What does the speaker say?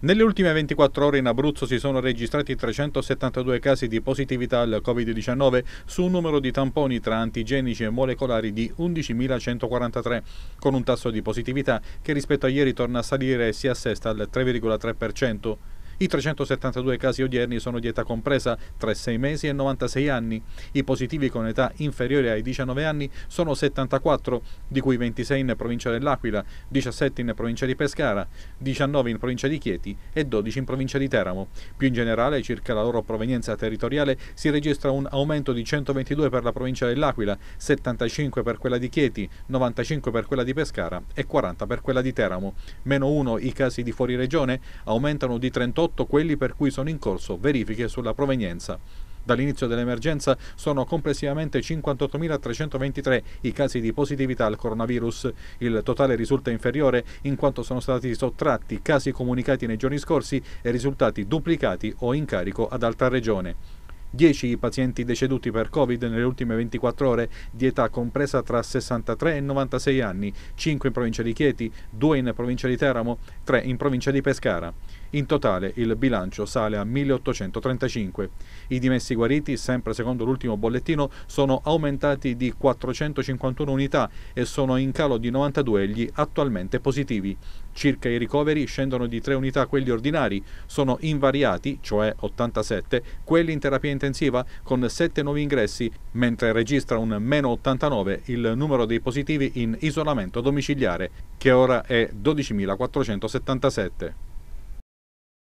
Nelle ultime 24 ore in Abruzzo si sono registrati 372 casi di positività al Covid-19 su un numero di tamponi tra antigenici e molecolari di 11.143, con un tasso di positività che rispetto a ieri torna a salire e si assesta al 3,3%. I 372 casi odierni sono di età compresa tra 6 mesi e 96 anni. I positivi con età inferiore ai 19 anni sono 74, di cui 26 in provincia dell'Aquila, 17 in provincia di Pescara, 19 in provincia di Chieti e 12 in provincia di Teramo. Più in generale, circa la loro provenienza territoriale, si registra un aumento di 122 per la provincia dell'Aquila, 75 per quella di Chieti, 95 per quella di Pescara e 40 per quella di Teramo. Meno 1 i casi di fuori regione aumentano di 38 18 quelli per cui sono in corso verifiche sulla provenienza. Dall'inizio dell'emergenza sono complessivamente 58.323 i casi di positività al coronavirus. Il totale risulta inferiore in quanto sono stati sottratti casi comunicati nei giorni scorsi e risultati duplicati o in carico ad altra regione. 10 i pazienti deceduti per Covid nelle ultime 24 ore di età compresa tra 63 e 96 anni, 5 in provincia di Chieti, 2 in provincia di Teramo, 3 in provincia di Pescara. In totale il bilancio sale a 1835. I dimessi guariti, sempre secondo l'ultimo bollettino, sono aumentati di 451 unità e sono in calo di 92 gli attualmente positivi. Circa i ricoveri scendono di 3 unità quelli ordinari, sono invariati, cioè 87, quelli in terapia intensiva con 7 nuovi ingressi, mentre registra un meno 89 il numero dei positivi in isolamento domiciliare, che ora è 12.477.